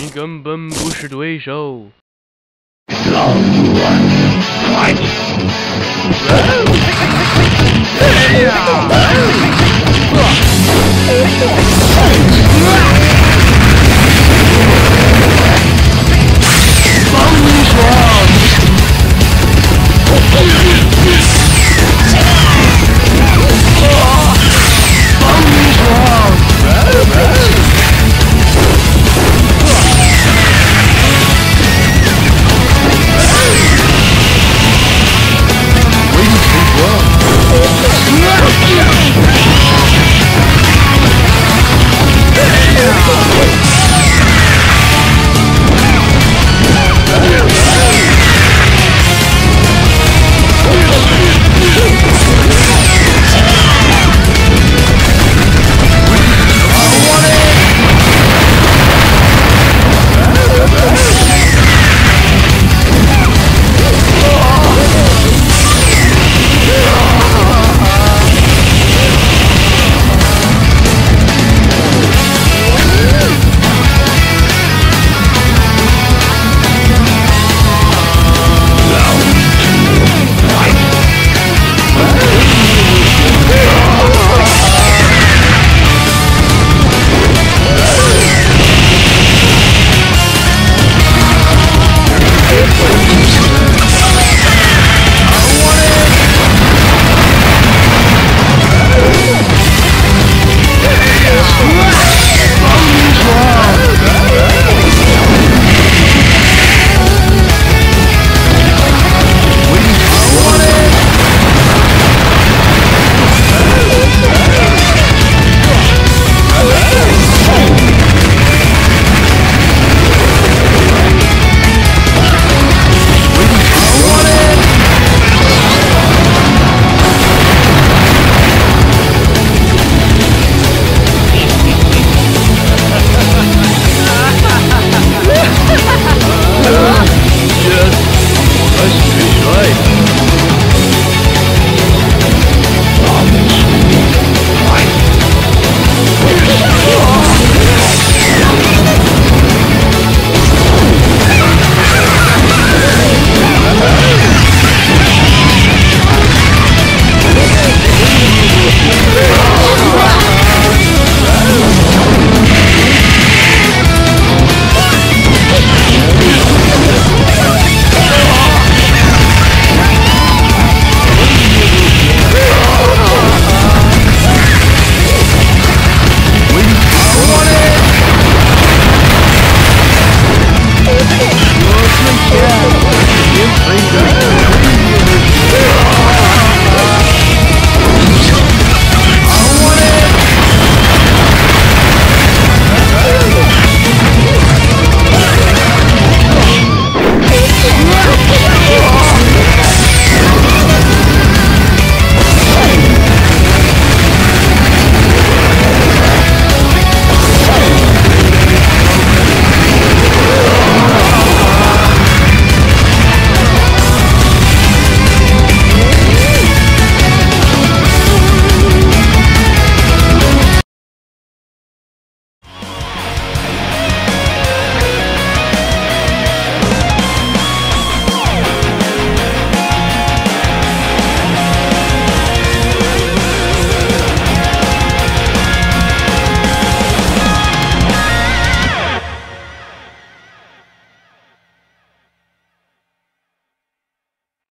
你根本不是对手。